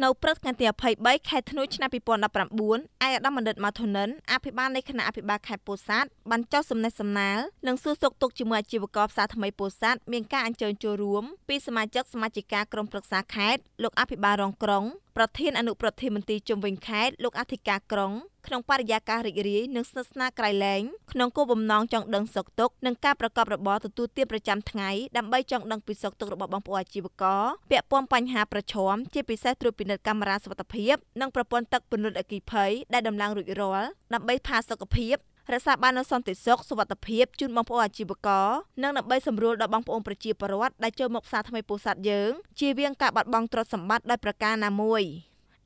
នៅព្រឹកថ្ងៃទី23ខែធ្នូឆ្នាំ2019ឯកឧត្តមបណ្ឌិតម៉ាថូនិនអភិបាលនៃគណៈអភិបាលខេត្តពោធិ៍សាត់បានចុះសំណេះសំណាលនិងសួរសុខទុក្ខជាមួយអាជីវករផ្សារថ្មីពោធិ៍សាត់មានការអញ្ជើញចូលរួមពីសមាជិកសមាជិកាក្រុមប្រឹក្សាខេត្តលោកអភិបាលរងក្រុងប្រធានអនុប្រធានមន្ទីរជុំវិញខេត្តលោកអធិការក្រុងក្នុងបរិយាកាសរីករាយនិងស្និទ្ធស្នាលក្រៃលែងក្នុងគោលបំណងចង់ដឹងសុខទុក្ខនិងការប្រកបរបរទទួលទានប្រចាំថ្ងៃដើម្បីចង់ដឹងពីសុខទុក្ខរបស់បងប្អូនអាជីវករពាក់ព័ន្ធបញ្ហាប្រឈមជាពិសេសត្រួតពិនិត្យកាមេរ៉ាសុវត្ថិភាពនិងប្រព័ន្ធទឹកពន្លត់អគ្គិភ័យដែលដំឡើងរួចរាល់ដើម្បីផាសុខភាព រក្សាបាននូវសន្តិសុខសុវត្ថិភាពជូនបងប្អូនអាជីវករនិងដើម្បីសម្រួលដល់បងប្អូនប្រជាពលរដ្ឋដែលចូលមកផ្សារថ្មីពោធិ៍សាត់យើងជៀសវាងការបាត់បង់ទ្រព្យសម្បត្តិដោយប្រការណាមួយ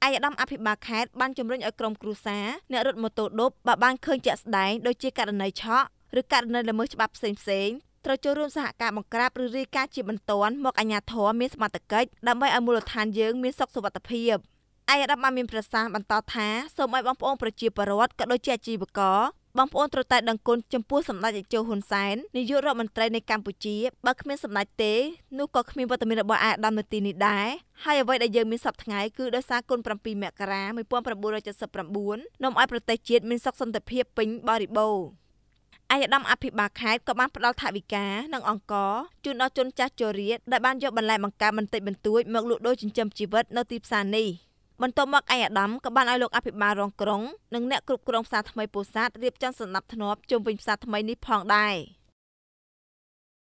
ឯកឧត្តមអភិបាលខេត្តបានជំរុញឲ្យក្រុមគ្រួសារអ្នករត់ម៉ូតូឌុបបើបានឃើញជាក់ស្ដែងដូចជាករណីឆក់ឬករណីល្មើសច្បាប់ផ្សេងផ្សេងត្រូវចូលរួមសហការបង្ក្រាបឬរាយការណ៍ជាបន្ទាន់មកអាជ្ញាធរមានសមត្ថកិច្ចដើម្បីឲ្យមូលដ្ឋានយើងមានសុខសុវត្ថិភាព។ឯកឧត្តមបានមានប្រសាសន៍បន្តថាសូមឲ្យបងប្អូនប្រជាពលរដ្ឋក៏ដូចជាអាជីវករ បងប្អូនត្រូវតែដឹងគុណចំពោះសម្ដេចតេជោហ៊ុនសែននាយករដ្ឋមន្ត្រីនៃកម្ពុជាបើគ្មានសម្ដេចទេនោះក៏គ្មានវត្តមានរបស់អាដាមនៅទីនេះដែរហើយអ្វីដែលយើងមានសពថ្ងៃគឺដោយសារគុណ7មករា1979នាំឲ្យប្រទេសជាតិមានសុខសន្តិភាពពេញបរិបូរណ៍ឯកឧត្តមអភិបាលខេត្តក៏បានផ្ដល់ថវិកានិងអង្គជូនដល់ជនចាស់ជរាដែលបានយកបន្លែបង្ការបន្តិចបន្តួចមកលក់ដូរចិញ្ចឹមជីវិតនៅទីផ្សារនេះ។ បន្ទាប់មកឯកឧត្តមក៏បានឲ្យលោកអភិបាលរងក្រុង និងអ្នកគ្រប់គ្រងផ្សារថ្មីពោធិ៍សាត់រៀបចំសណ្ដាប់ធ្នាប់ជុំវិញផ្សារថ្មីនេះផងដែរ។